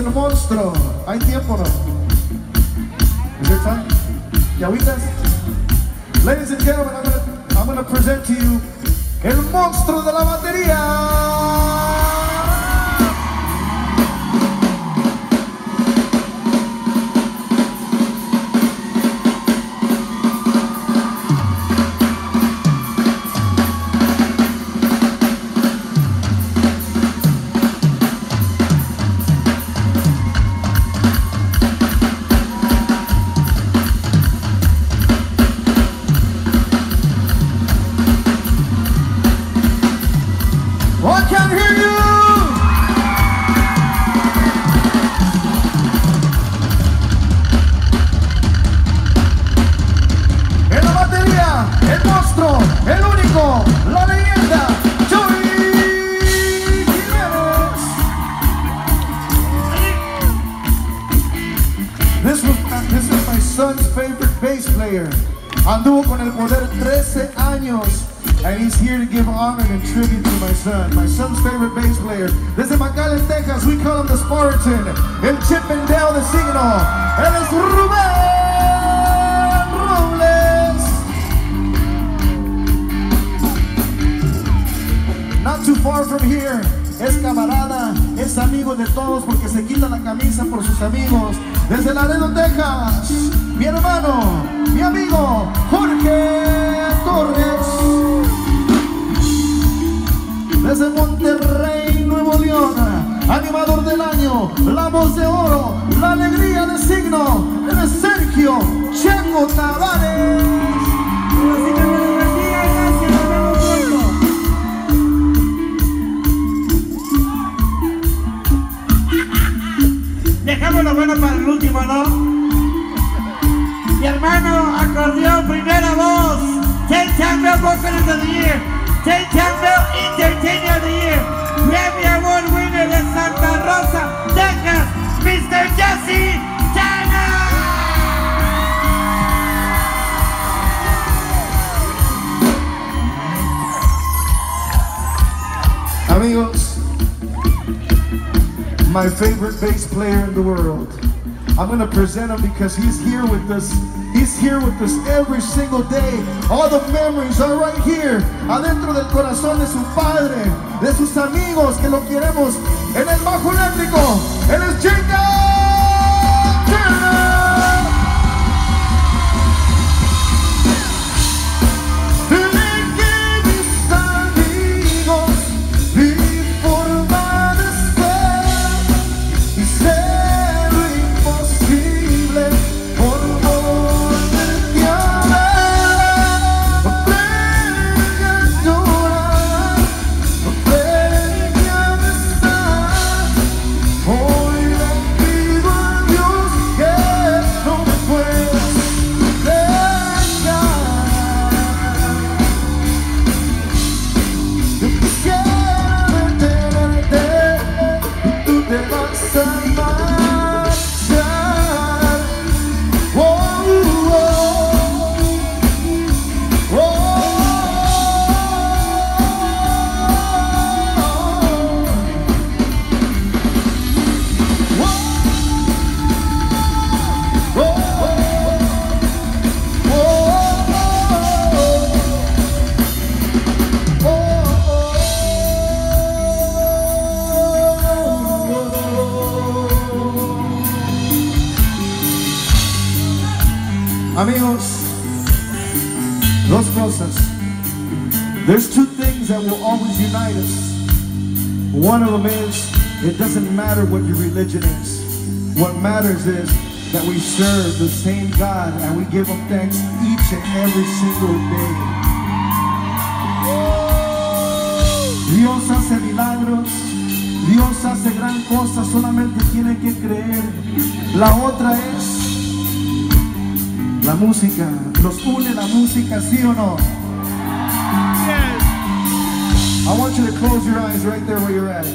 el monstruo. ¿Hay tiempo no? Is time? ¿Te agüitas? Ladies and gentlemen, I'm gonna, I'm gonna present to you el monstruo de la batería. This is my son's favorite bass player. Anduvo con el poder 13 años. And he's here to give honor and tribute to my son, my son's favorite bass player. Desde McAllen, Texas, we call him the Spartan, el Chippendale de Signo. Él es Rubén. Not too far from here. Es camarada, es amigo de todos porque se quita la camisa por sus amigos. Desde Laredo, Texas, mi hermano, mi amigo Jorge Torres. Desde Monterrey, Nuevo León, animador del año, la voz de oro, la alegría de signo, es Sergio Checo Tavares. Dejamos lo bueno para el último, ¿no? Mi hermano, acordeón, primera voz. Ted Campbell, Vocalist of the Year. Ted Campbell, Entertainer of the Year. Grammy Award winner de Santa Rosa, Texas, Mr. Jesse Tanner. Amigos, my favorite bass player in the world. I'm gonna present him because he's here with us. He's here with us every single day. All the memories are right here, adentro del corazón de su padre, de sus amigos que lo queremos en el bajo eléctrico. Él es Jacob Amigos, dos cosas. There's two things that will always unite us. One of them is it doesn't matter what your religion is. What matters is that we serve the same God and we give Him thanks each and every single day. Dios hace milagros, Dios hace gran cosa, solamente tiene que creer. La otra es música, nos une la música, ¿sí o no? I want you to close your eyes right there where you're at.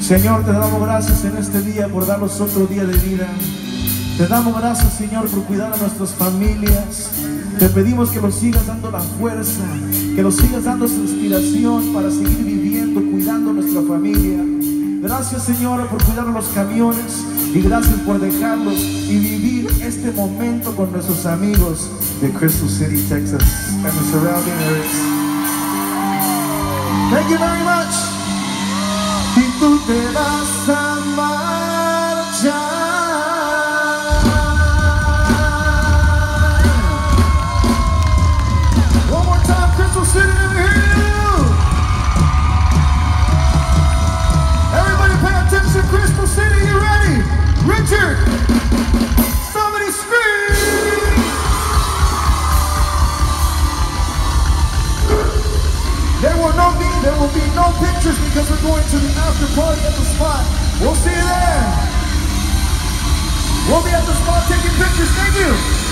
Señor, te damos gracias en este día por darnos otro día de vida. Te damos gracias, Señor, por cuidar a nuestras familias. Te pedimos que nos sigas dando la fuerza, que nos sigas dando esa inspiración para seguir viviendo, cuidando a nuestra familia. Gracias, Señor, por cuidar los camiones. Y gracias por dejarlos y vivir este momento con nuestros amigos de Crystal City, Texas, and the surrounding areas. Thank you very much. You ready? Richard, somebody scream! There will no be there will be no pictures because we're going to the after party at the spot. We'll see you there. We'll be at the spot taking pictures. Thank you.